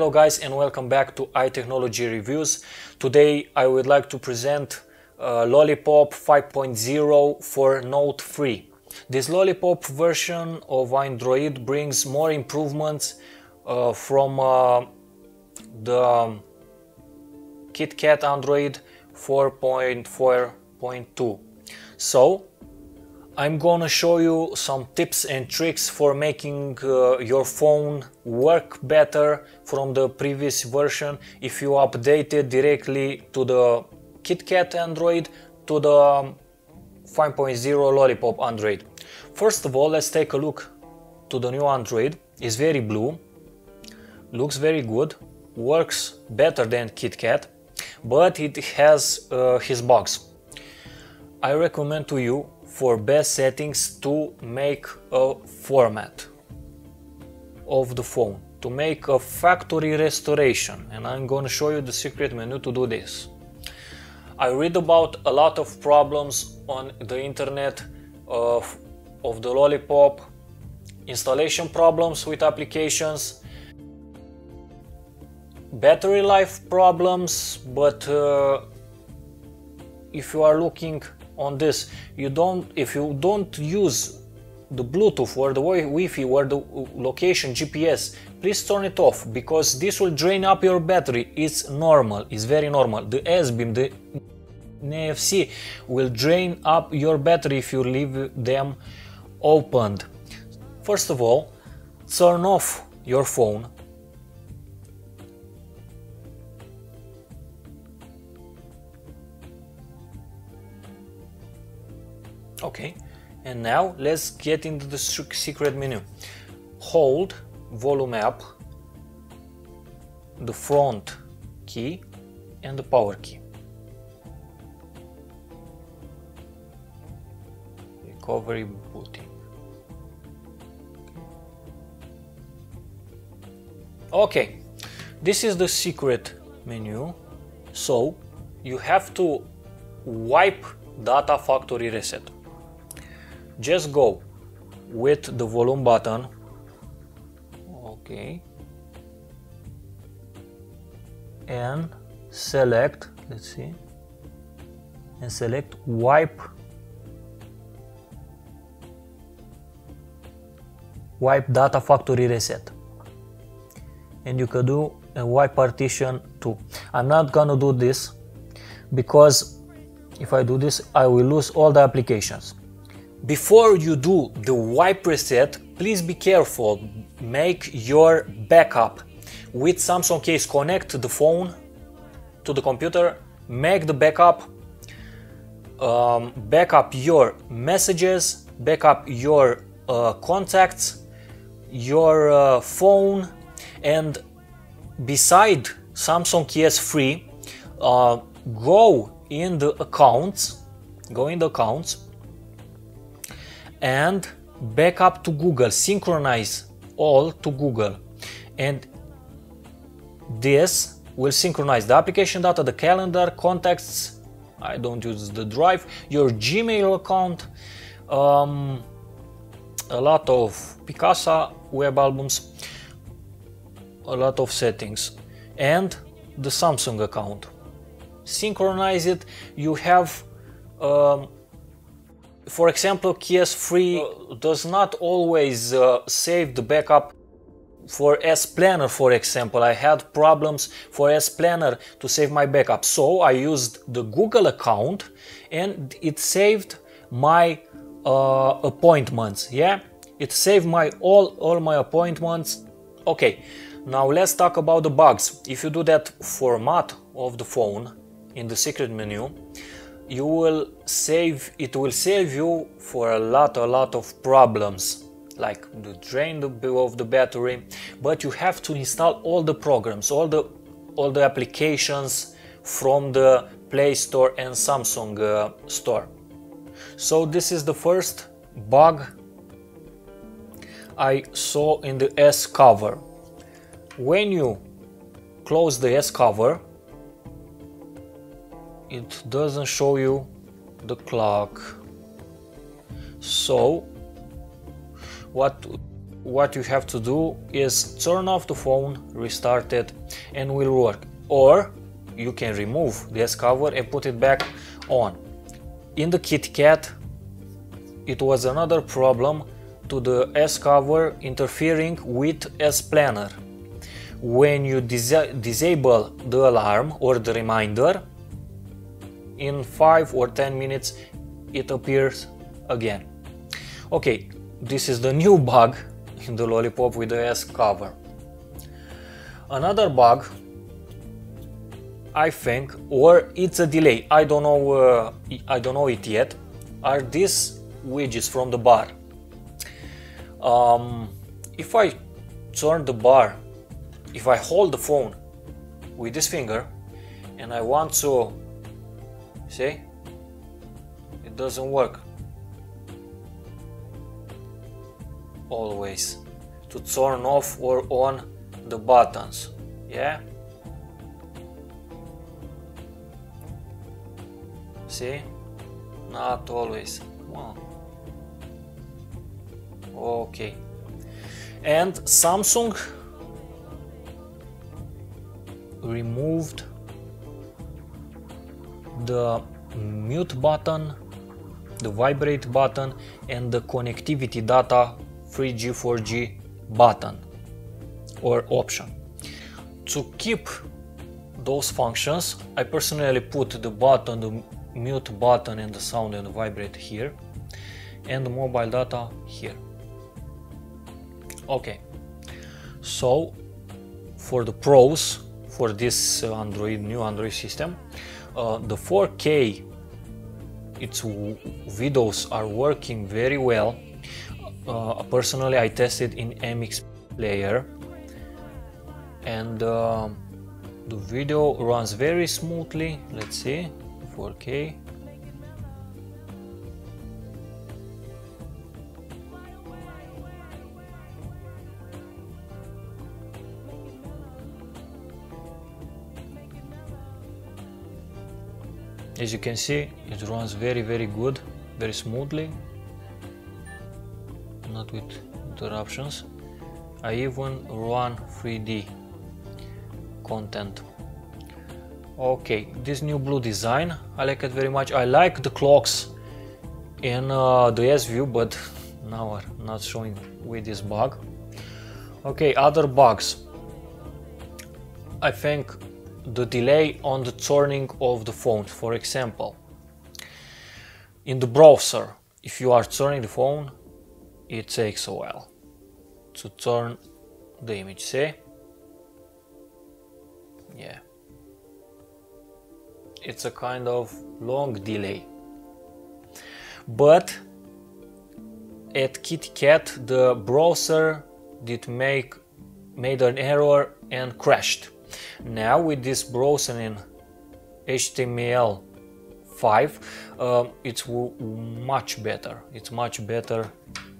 Hello guys and welcome back to iTechnology Reviews. Today I would like to present uh, Lollipop 5.0 for Note 3. This Lollipop version of Android brings more improvements uh, from uh, the KitKat Android 4.4.2. So I'm gonna show you some tips and tricks for making uh, your phone work better from the previous version if you update it directly to the KitKat Android to the 5.0 Lollipop Android. First of all, let's take a look to the new Android. It's very blue, looks very good, works better than KitKat, but it has uh, his bugs. I recommend to you for best settings to make a format of the phone to make a factory restoration and I'm going to show you the secret menu to do this. I read about a lot of problems on the internet of, of the Lollipop, installation problems with applications, battery life problems, but uh, if you are looking on this. You don't if you don't use the bluetooth or the wi-fi or the location gps please turn it off because this will drain up your battery. It's normal. It's very normal. The s-beam the NFC will drain up your battery if you leave them opened. First of all turn off your phone okay and now let's get into the secret menu. Hold volume up the front key and the power key. Recovery booting okay this is the secret menu. So you have to wipe data factory reset just go with the volume button. Okay and select let's see. And select wipe. Wipe data factory reset. And you can do a wipe partition too. I'm not gonna do this because if i do this i will lose all the applications before you do the wipe reset, please be careful. Make your backup. With Samsung Kies, connect the phone to the computer, make the backup, um, backup your messages, backup your uh, contacts, your uh, phone, and beside Samsung Kies 3, uh, go in the accounts, go in the accounts, and backup to Google, synchronize all to Google. And this will synchronize the application data, the calendar, contacts, I don't use the drive, your Gmail account, um, a lot of Picasa web albums, a lot of settings, and the Samsung account. Synchronize it, you have um, for example, Kies 3 uh, does not always uh, save the backup for S Planner, for example. I had problems for S Planner to save my backup. So I used the Google account and it saved my uh, appointments. Yeah, it saved my all, all my appointments. Okay, now let's talk about the bugs. If you do that format of the phone in the secret menu, you will save it will save you for a lot a lot of problems like the drain of the battery. But you have to install all the programs all the all the applications from the play store and samsung uh, store. So this is the first bug i saw in the s cover. When you close the s cover it doesn't show you the clock so what what you have to do is turn off the phone, restart it, and will work. Or you can remove the S cover and put it back on. In the KitKat, it was another problem to the S cover interfering with S planner. When you dis disable the alarm or the reminder, in 5 or 10 minutes it appears again. Okay, this is the new bug in the lollipop with the S cover. Another bug, I think, or it's a delay. I don't know. Uh, I don't know it yet. Are these widgets from the bar? Um, if I turn the bar, if I hold the phone with this finger, and I want to see, it doesn't work. always. To turn off or on the buttons. Yeah? See? Not always. Okay. And Samsung removed the mute button the vibrate button and the connectivity data 3G, 4G button or option. To keep those functions, I personally put the button, the mute button and the sound and vibrate here and the mobile data here. Okay, so for the pros for this uh, Android new Android system, uh, the 4K its videos are working very well. Uh, personally I tested in MX player. And uh, the video runs very smoothly. Let's see 4k as you can see it runs very very good very smoothly not with interruptions. I even run 3D content. Okay, this new blue design, I like it very much. I like the clocks in uh, the S view, but now are not showing with this bug. Okay, other bugs. I think the delay on the turning of the phone, for example. In the browser, if you are turning the phone, it takes a while to turn the image see? Yeah. It's a kind of long delay. But at KitKat the browser did make made an error and crashed now with this browser in HTML 5 um, it's much better it's much better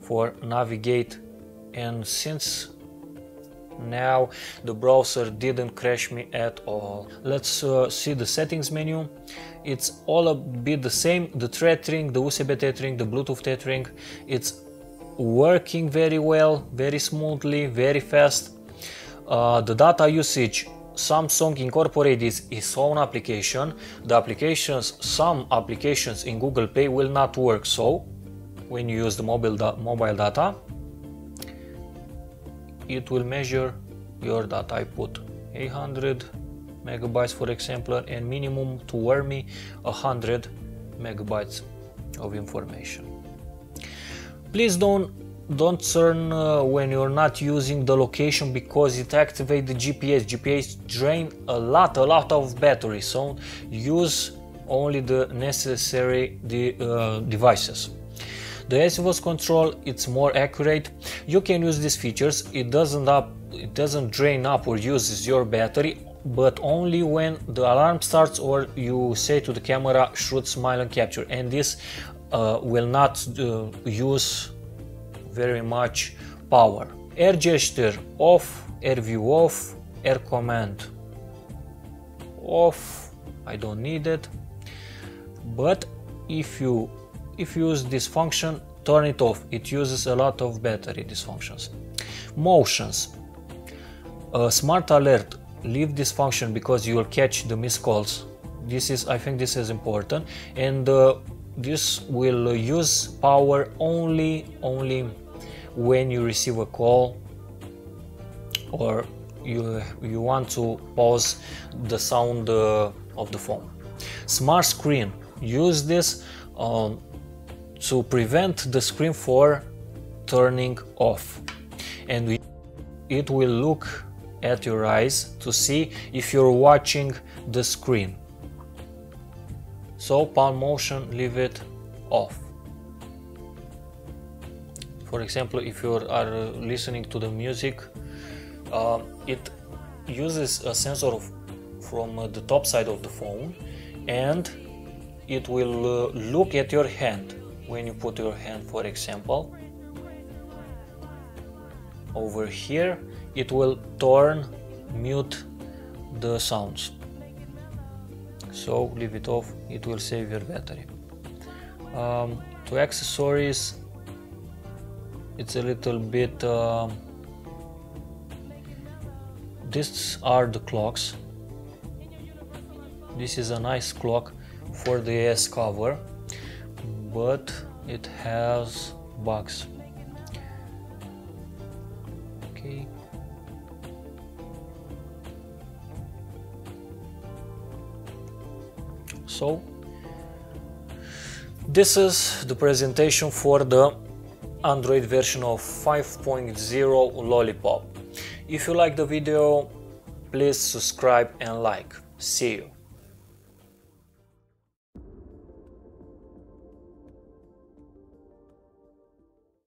for navigate and since now the browser didn't crash me at all. Let's uh, see the settings menu. It's all a bit the same, the tethering, the USB tethering, the Bluetooth tethering. It's working very well, very smoothly, very fast. Uh, the data usage, Samsung incorporated its own application. The applications, some applications in Google Play will not work. So when you use the mobile, da mobile data it will measure your data. I put 800 megabytes for example and minimum to wear me 100 megabytes of information. Please don't don't turn uh, when you're not using the location because it activates the GPS GPS drain a lot a lot of battery so use only the necessary the, uh, devices the S Voice control it's more accurate. You can use these features. It doesn't up it doesn't drain up or uses your battery but only when the alarm starts or you say to the camera shoot smile and capture and this uh, will not uh, use very much power air gesture off air view off air command off I don't need it but if you if you use this function, turn it off. It uses a lot of battery, these functions. motions smart alert leave this function because you will catch the missed calls this is i think this is important and uh, this will use power only only when you receive a call or you you want to pause the sound uh, of the phone. Smart screen. Use this um, to prevent the screen for turning off. And it will look at your eyes to see if you're watching the screen. So palm motion leave it off for example if you are listening to the music uh, it uses a sensor of, from uh, the top side of the phone and it will uh, look at your hand. When you put your hand for example over here it will turn mute the sounds. So leave it off. It will save your battery. Um, to accessories it's a little bit uh, these are the clocks. This is a nice clock for the S cover but it has bugs. Okay. So this is the presentation for the Android version of 5.0 Lollipop. If you like the video, please subscribe and like. See you.